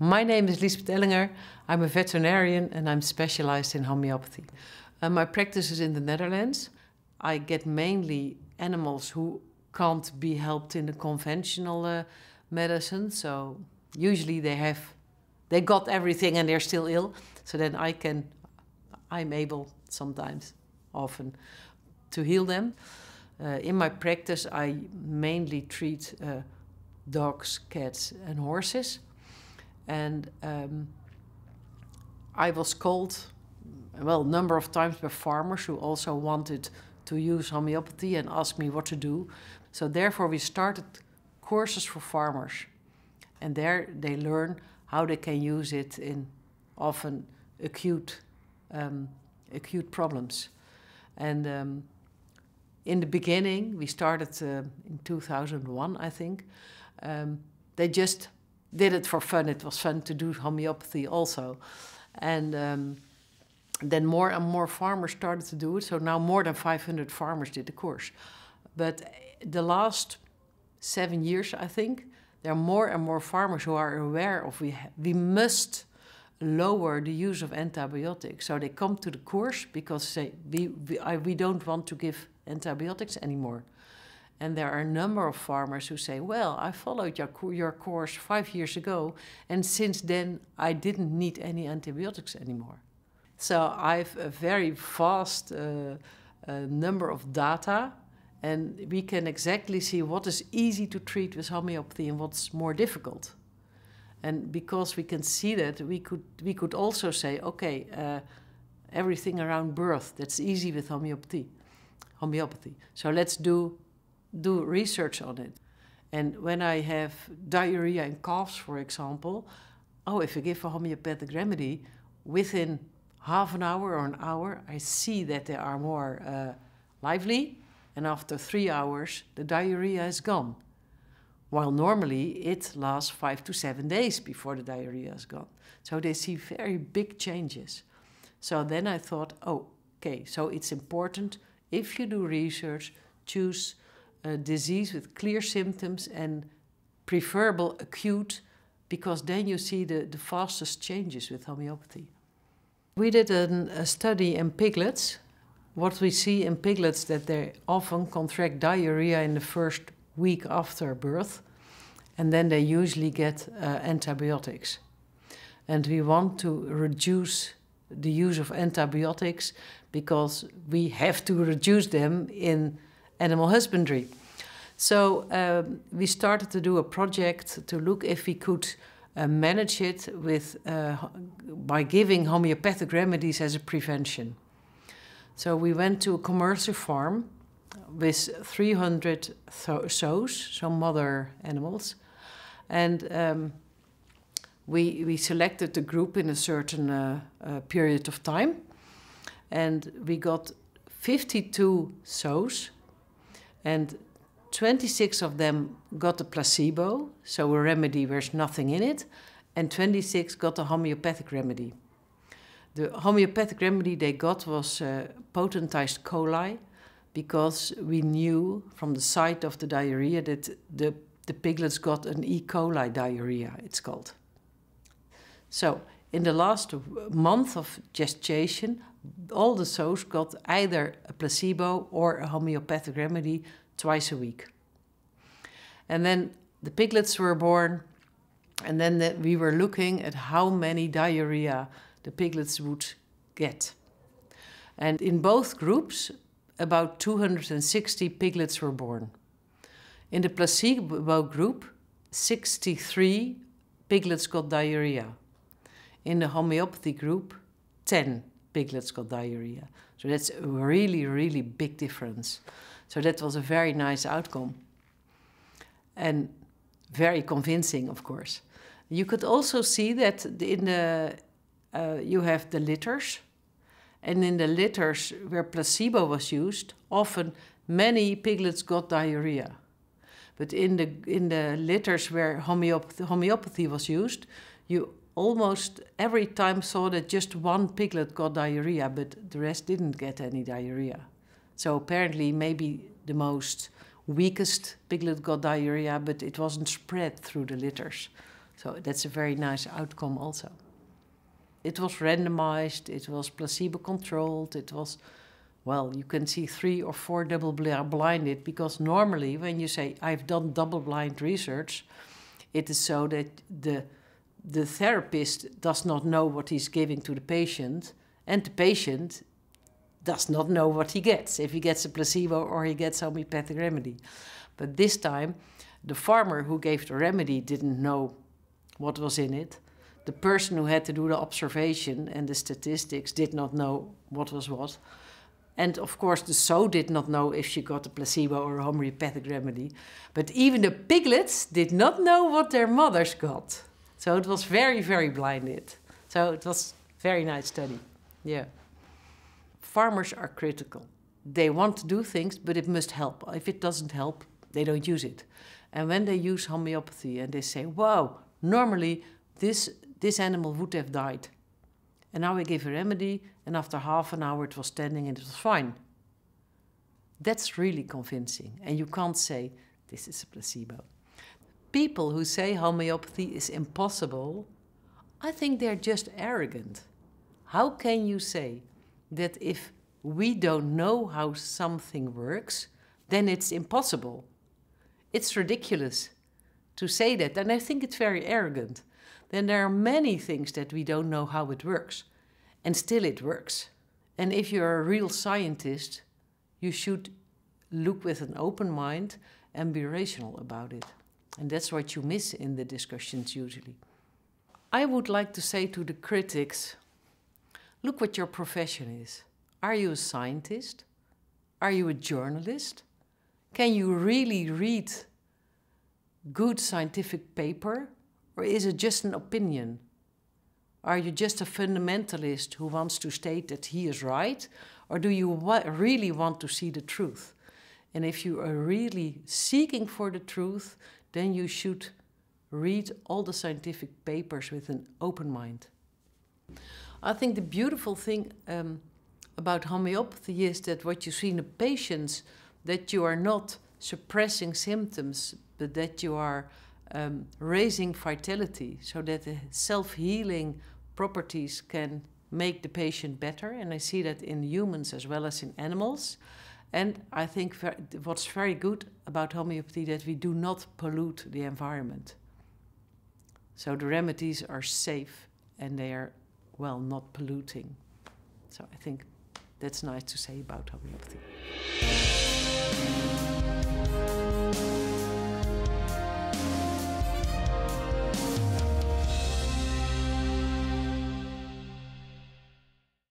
My name is Liesbeth Ellinger. I'm a veterinarian and I'm specialized in homeopathy. Uh, my practice is in the Netherlands. I get mainly animals who can't be helped in the conventional uh, medicine. So usually they have, they got everything and they're still ill. So then I can, I'm able sometimes, often, to heal them. Uh, in my practice, I mainly treat uh, dogs, cats, and horses. And um, I was called, well, a number of times by farmers who also wanted to use homeopathy and asked me what to do. So therefore, we started courses for farmers, and there they learn how they can use it in often acute, um, acute problems. And um, in the beginning, we started uh, in 2001, I think. Um, they just did it for fun. It was fun to do homeopathy also. And um, then more and more farmers started to do it. So now more than 500 farmers did the course. But the last seven years, I think, there are more and more farmers who are aware of we, we must lower the use of antibiotics. So they come to the course because they, we, we, I, we don't want to give antibiotics anymore. And there are a number of farmers who say, Well, I followed your, your course five years ago, and since then I didn't need any antibiotics anymore. So I've a very vast uh, uh, number of data, and we can exactly see what is easy to treat with homeopathy and what's more difficult. And because we can see that, we could, we could also say, okay, uh, everything around birth, that's easy with homeopathy. homeopathy. So let's do, do research on it. And when I have diarrhea in calves, for example, oh, if I give a homeopathic remedy, within half an hour or an hour, I see that they are more uh, lively, and after three hours, the diarrhea is gone. While normally it lasts five to seven days before the diarrhea is gone. So they see very big changes. So then I thought, oh, okay, so it's important if you do research, choose a disease with clear symptoms and preferable acute, because then you see the, the fastest changes with homeopathy. We did an, a study in piglets. What we see in piglets that they often contract diarrhea in the first week after birth, and then they usually get uh, antibiotics. And we want to reduce the use of antibiotics because we have to reduce them in animal husbandry. So um, we started to do a project to look if we could uh, manage it with, uh, by giving homeopathic remedies as a prevention. So we went to a commercial farm with 300 sows, so mother animals, and um, we, we selected the group in a certain uh, uh, period of time, and we got 52 sows, and 26 of them got a placebo, so a remedy where's nothing in it, and 26 got a homeopathic remedy. The homeopathic remedy they got was uh, potentized coli, because we knew from the site of the diarrhea that the, the piglets got an E. coli diarrhea, it's called. So, in the last month of gestation, all the sows got either a placebo or a homeopathic remedy twice a week. And then the piglets were born, and then the, we were looking at how many diarrhea the piglets would get. And in both groups, about 260 piglets were born. In the placebo group, 63 piglets got diarrhea. In the homeopathy group, 10 piglets got diarrhea. So that's a really, really big difference. So that was a very nice outcome. And very convincing, of course. You could also see that in the, uh, you have the litters. And in the litters where placebo was used, often many piglets got diarrhea. But in the, in the litters where homeopathy, homeopathy was used, you almost every time saw that just one piglet got diarrhea, but the rest didn't get any diarrhea. So apparently, maybe the most weakest piglet got diarrhea, but it wasn't spread through the litters. So that's a very nice outcome also. It was randomized, it was placebo controlled, it was, well, you can see three or four double blinded because normally when you say, I've done double blind research, it is so that the, the therapist does not know what he's giving to the patient and the patient does not know what he gets, if he gets a placebo or he gets homeopathic remedy. But this time, the farmer who gave the remedy didn't know what was in it. The person who had to do the observation and the statistics did not know what was what. And of course, the sow did not know if she got a placebo or a homeopathic remedy. But even the piglets did not know what their mothers got. So it was very, very blinded. So it was very nice study. Yeah. Farmers are critical. They want to do things, but it must help. If it doesn't help, they don't use it. And when they use homeopathy and they say, wow, normally this, this animal would have died. And now we give a remedy, and after half an hour it was standing and it was fine. That's really convincing. And you can't say, this is a placebo. People who say homeopathy is impossible, I think they're just arrogant. How can you say that if we don't know how something works, then it's impossible? It's ridiculous to say that, and I think it's very arrogant. Then there are many things that we don't know how it works, and still it works. And if you're a real scientist, you should look with an open mind and be rational about it. And that's what you miss in the discussions usually. I would like to say to the critics look what your profession is. Are you a scientist? Are you a journalist? Can you really read good scientific paper or is it just an opinion? Are you just a fundamentalist who wants to state that he is right? Or do you wa really want to see the truth? And if you are really seeking for the truth, then you should read all the scientific papers with an open mind. I think the beautiful thing um, about homeopathy is that what you see in the patients that you are not suppressing symptoms, but that you are um, raising vitality so that the self healing properties can make the patient better. And I see that in humans as well as in animals. And I think what's very good about homeopathy that we do not pollute the environment. So the remedies are safe and they are, well, not polluting. So I think that's nice to say about homeopathy.